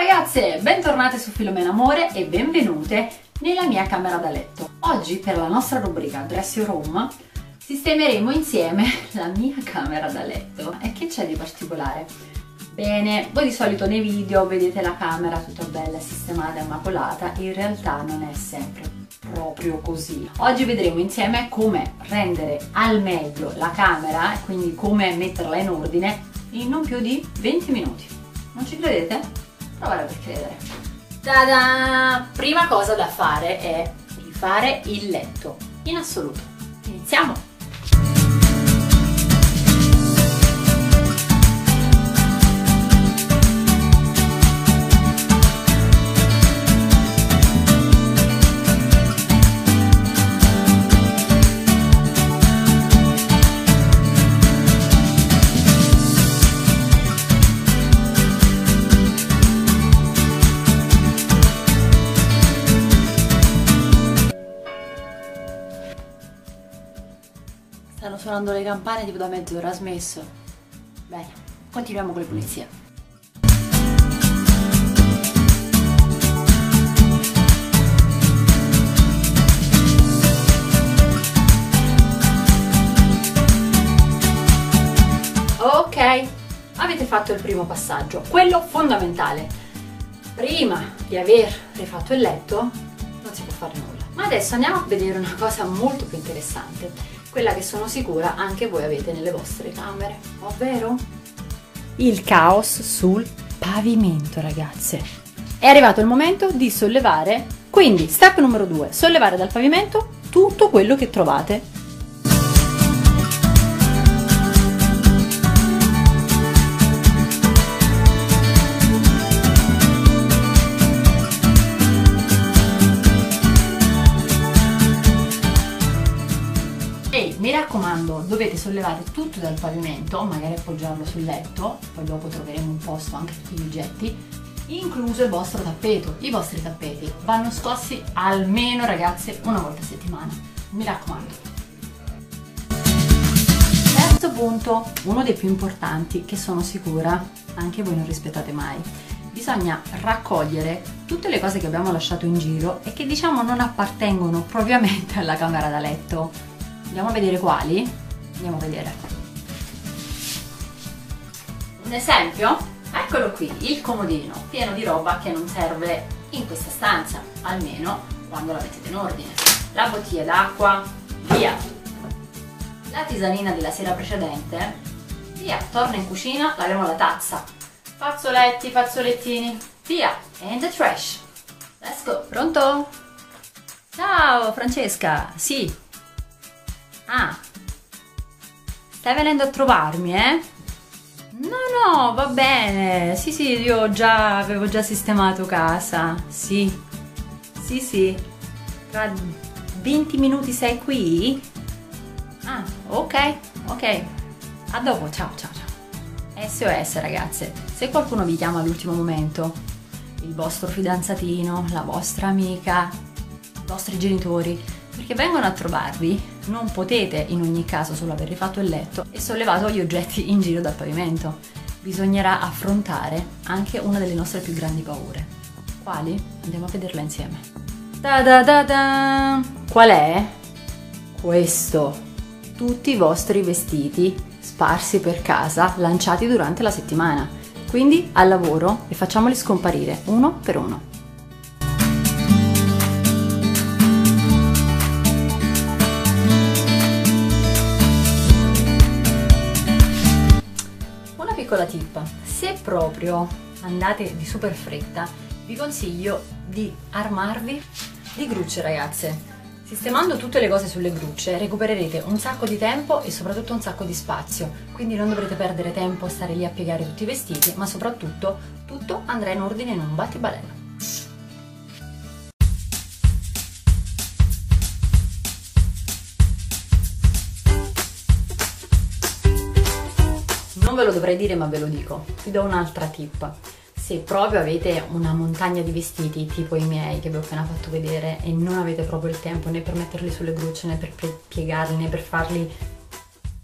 ragazze, bentornate su Filomena Amore e benvenute nella mia camera da letto. Oggi per la nostra rubrica Dress Your Room sistemeremo insieme la mia camera da letto. E che c'è di particolare? Bene, voi di solito nei video vedete la camera tutta bella, sistemata, immacolata, in realtà non è sempre proprio così. Oggi vedremo insieme come rendere al meglio la camera e quindi come metterla in ordine in non più di 20 minuti. Non ci credete? Provare per credere. Tada! Prima cosa da fare è rifare il letto, in assoluto. Iniziamo! Stanno suonando le campane tipo da mezz'ora, ha smesso. Bene, continuiamo con le pulizie. Ok, avete fatto il primo passaggio, quello fondamentale. Prima di aver rifatto il letto non si può fare nulla. Ma adesso andiamo a vedere una cosa molto più interessante quella che sono sicura anche voi avete nelle vostre camere, ovvero il caos sul pavimento, ragazze. È arrivato il momento di sollevare, quindi step numero 2, sollevare dal pavimento tutto quello che trovate raccomando dovete sollevare tutto dal pavimento magari appoggiarlo sul letto poi dopo troveremo un posto anche per gli oggetti incluso il vostro tappeto. I vostri tappeti vanno scossi almeno ragazze una volta a settimana. Mi raccomando. Terzo punto uno dei più importanti che sono sicura anche voi non rispettate mai. Bisogna raccogliere tutte le cose che abbiamo lasciato in giro e che diciamo non appartengono propriamente alla camera da letto Andiamo a vedere quali? Andiamo a vedere. Un esempio? Eccolo qui, il comodino, pieno di roba che non serve in questa stanza, almeno quando la mettete in ordine. La bottiglia d'acqua, via. La tisanina della sera precedente, via. Torna in cucina, laviamo la tazza. Fazzoletti, fazzolettini, via. And the trash. Let's go. Pronto? Ciao Francesca, sì, Ah, stai venendo a trovarmi, eh? No, no, va bene. Sì, sì, io già avevo già sistemato casa. Sì, sì, sì. Tra 20 minuti sei qui? Ah, ok, ok. A dopo, ciao, ciao, ciao. SOS, ragazze. Se qualcuno vi chiama all'ultimo momento, il vostro fidanzatino, la vostra amica, i vostri genitori, perché vengono a trovarvi, non potete in ogni caso solo aver rifatto il letto e sollevato gli oggetti in giro dal pavimento. Bisognerà affrontare anche una delle nostre più grandi paure. Quali? Andiamo a vederla insieme. Da da da da! Qual è? Questo. Tutti i vostri vestiti sparsi per casa, lanciati durante la settimana. Quindi al lavoro e facciamoli scomparire uno per uno. Piccola tip, se proprio andate di super fretta, vi consiglio di armarvi di grucce ragazze. Sistemando tutte le cose sulle grucce recupererete un sacco di tempo e soprattutto un sacco di spazio, quindi non dovrete perdere tempo a stare lì a piegare tutti i vestiti, ma soprattutto tutto andrà in ordine in un battibaleno. Ve lo dovrei dire ma ve lo dico. Vi do un'altra tip. Se proprio avete una montagna di vestiti tipo i miei che vi ho appena fatto vedere e non avete proprio il tempo né per metterli sulle grucce né per piegarli né per farli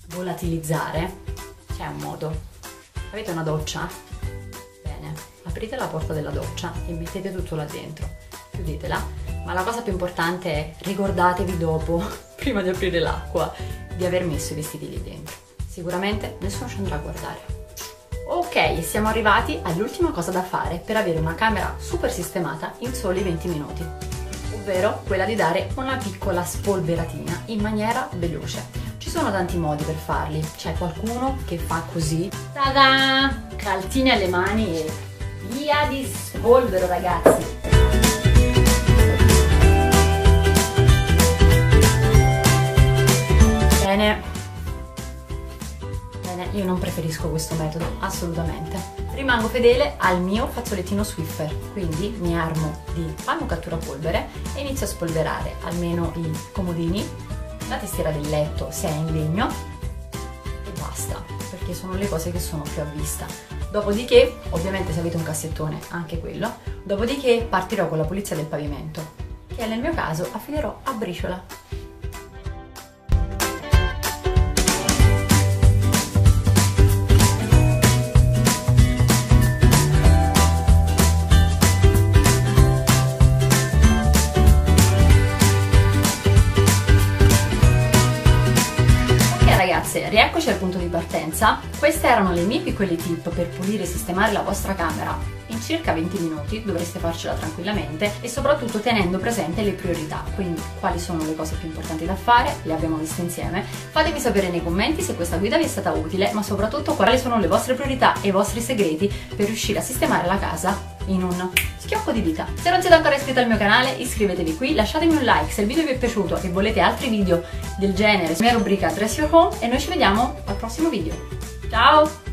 volatilizzare, c'è un modo. Avete una doccia? Bene, aprite la porta della doccia e mettete tutto là dentro, chiudetela, ma la cosa più importante è ricordatevi dopo, prima di aprire l'acqua, di aver messo i vestiti lì dentro. Sicuramente nessuno ci andrà a guardare. Ok, siamo arrivati all'ultima cosa da fare per avere una camera super sistemata in soli 20 minuti, ovvero quella di dare una piccola spolveratina in maniera veloce. Ci sono tanti modi per farli, c'è qualcuno che fa così, tada! caltini alle mani e via di spolvero ragazzi! Bene, bene, io non preferisco questo metodo, assolutamente. Rimango fedele al mio fazzolettino Swiffer, quindi mi armo di panno cattura polvere e inizio a spolverare almeno i comodini, la tastiera del letto se è in legno e basta, perché sono le cose che sono più a vista. Dopodiché, ovviamente se avete un cassettone, anche quello, dopodiché partirò con la pulizia del pavimento, che nel mio caso affiderò a briciola. Ragazze, rieccoci al punto di partenza. Queste erano le mie piccole tip per pulire e sistemare la vostra camera in circa 20 minuti, dovreste farcela tranquillamente e soprattutto tenendo presente le priorità, quindi quali sono le cose più importanti da fare, le abbiamo viste insieme. Fatemi sapere nei commenti se questa guida vi è stata utile, ma soprattutto quali sono le vostre priorità e i vostri segreti per riuscire a sistemare la casa in un schiocco di dita. Se non siete ancora iscritti al mio canale iscrivetevi qui, lasciatemi un like se il video vi è piaciuto e volete altri video del genere sulla mia rubrica Dress Your Home e noi ci vediamo al prossimo video. Ciao!